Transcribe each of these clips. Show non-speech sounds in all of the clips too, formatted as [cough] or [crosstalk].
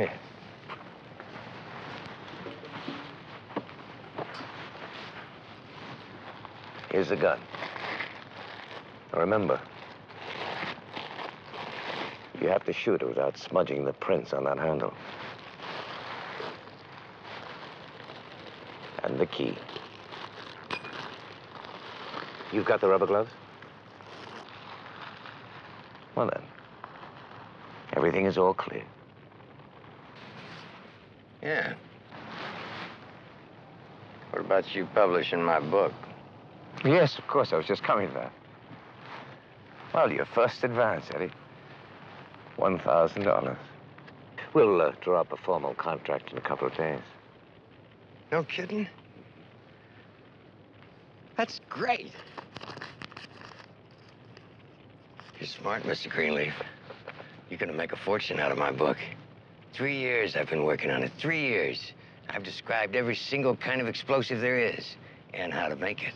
Here. Here's the gun. Now remember, you have to shoot it without smudging the prints on that handle. And the key. You've got the rubber gloves? Well then, everything is all clear. Yeah. What about you publishing my book? Yes, of course. I was just coming to that. Well, your first advance, Eddie. $1,000. We'll uh, draw up a formal contract in a couple of days. No kidding? That's great. You're smart, Mr. Greenleaf. You're gonna make a fortune out of my book. Three years I've been working on it. Three years. I've described every single kind of explosive there is and how to make it.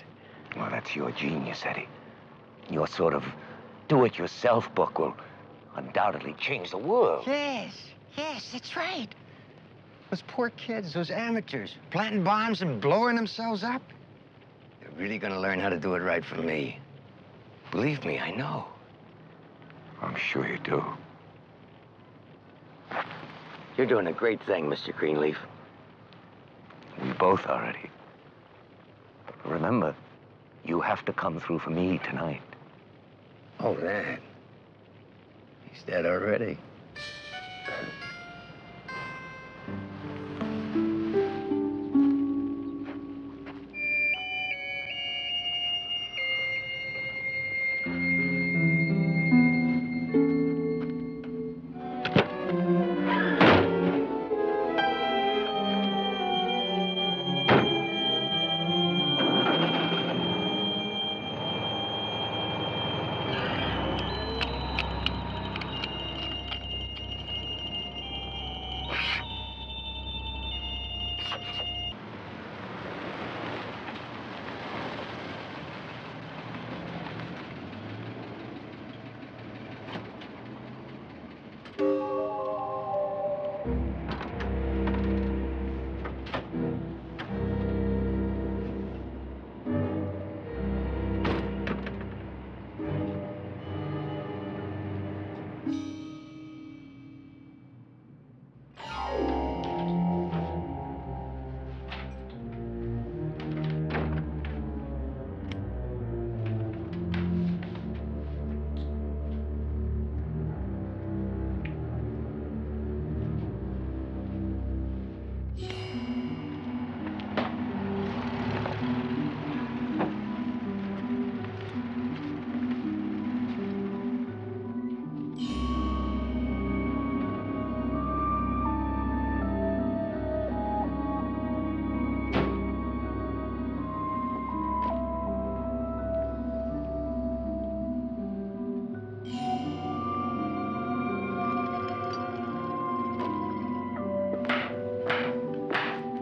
Well, that's your genius, Eddie. Your sort of do-it-yourself book will undoubtedly change the world. Yes, yes, that's right. Those poor kids, those amateurs, planting bombs and blowing themselves up. They're really gonna learn how to do it right from me. Believe me, I know. I'm sure you do. You're doing a great thing, Mr. Greenleaf. We both are, Eddie. But remember, you have to come through for me tonight. Oh, that. He's dead already.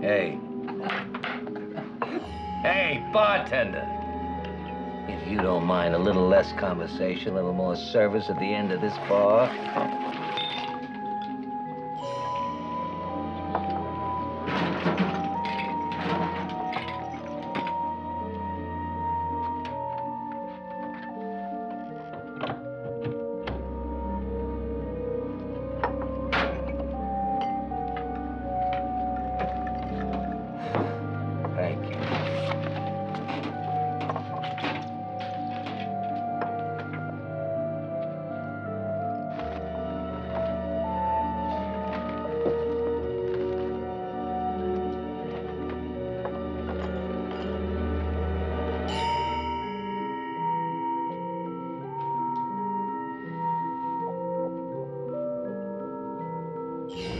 Hey. Hey, bartender. If you don't mind a little less conversation, a little more service at the end of this bar.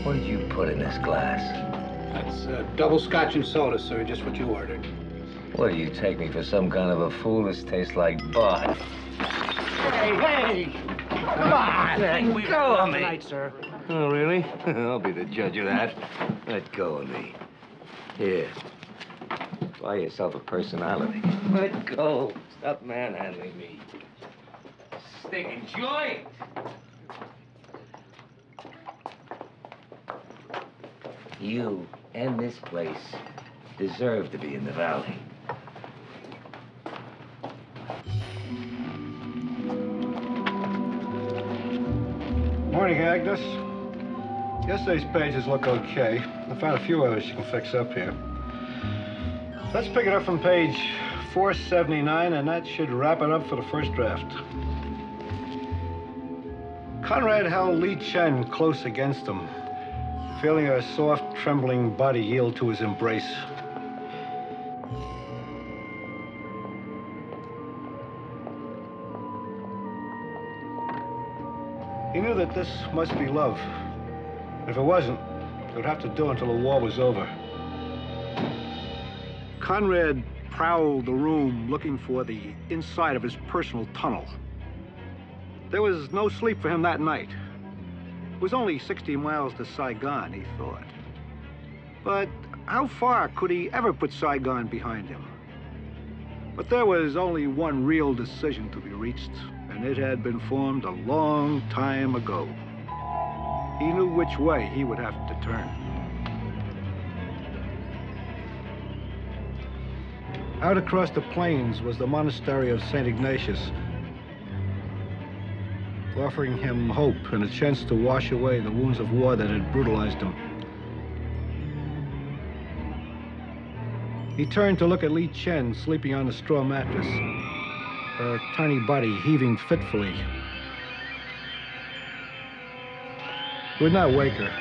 What did you put in this glass? That's uh, double scotch and soda, sir, just what you ordered. What do you take me for some kind of a fool? This tastes like bark. Hey, hey! Come on! Let go of me. Tonight, sir. Oh, really? [laughs] I'll be the judge of that. Let go of me. Here. Buy yourself a personality. Let go. Stop manhandling me. Stinking joint. You and this place deserve to be in the valley. Morning, Agnes. Yesterday's pages look okay. I found a few others you can fix up here. Let's pick it up from page 479, and that should wrap it up for the first draft. Conrad held Li Chen close against him, feeling her soft, trembling body yield to his embrace. He knew that this must be love. If it wasn't, it would have to do until the war was over. Conrad prowled the room looking for the inside of his personal tunnel. There was no sleep for him that night. It was only 60 miles to Saigon, he thought. But how far could he ever put Saigon behind him? But there was only one real decision to be reached, and it had been formed a long time ago. He knew which way he would have to turn. Out across the plains was the monastery of St. Ignatius, offering him hope and a chance to wash away the wounds of war that had brutalized him. He turned to look at Lee Chen sleeping on a straw mattress, her tiny body heaving fitfully. He would not wake her.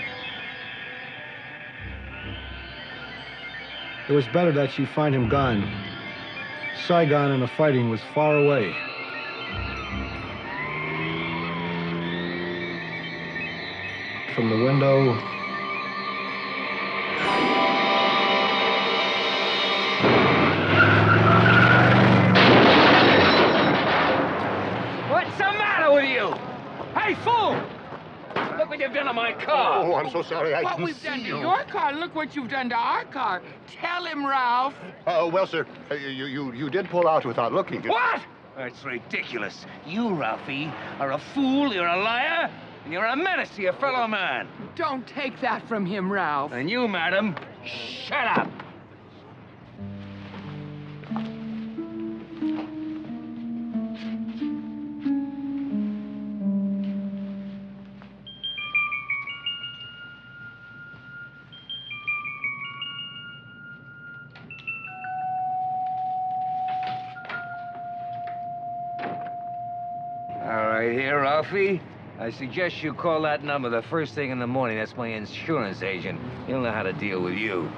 It was better that she find him gone. Saigon and the fighting was far away. From the window, What's the matter with you? Hey, fool! Look what you've done to my car. Oh, I'm so sorry. I What didn't we've see done to you. your car, look what you've done to our car. Tell him, Ralph. Uh, well, sir, uh, you, you, you did pull out without looking. What? That's ridiculous. You, Ralphie, are a fool, you're a liar, and you're a menace to your fellow man. Don't take that from him, Ralph. And you, madam, shut up. All right, here, Ralphie. I suggest you call that number the first thing in the morning. That's my insurance agent. He'll know how to deal with you.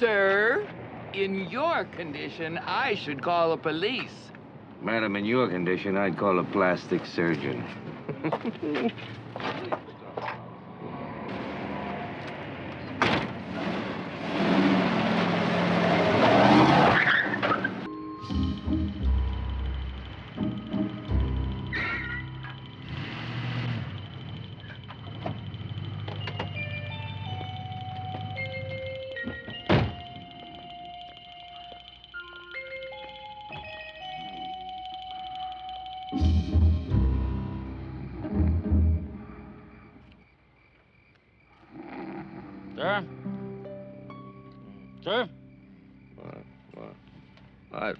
Sir, in your condition, I should call the police. Madam, in your condition, I'd call a plastic surgeon. [laughs]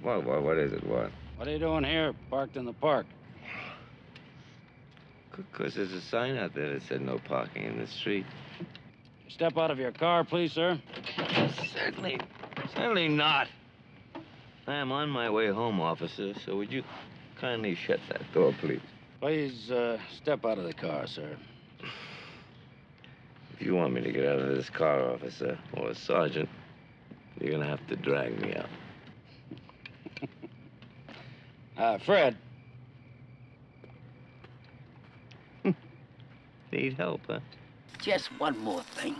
What? What? Is it? What? What are you doing here, parked in the park? Because there's a sign out there that said no parking in the street. Step out of your car, please, sir. Certainly. Certainly not. I am on my way home, officer, so would you kindly shut that door, please? Please, uh, step out of the car, sir. If you want me to get out of this car, officer, or sergeant, you're gonna have to drag me out. Uh, Fred, [laughs] Need help, huh? Just one more thing.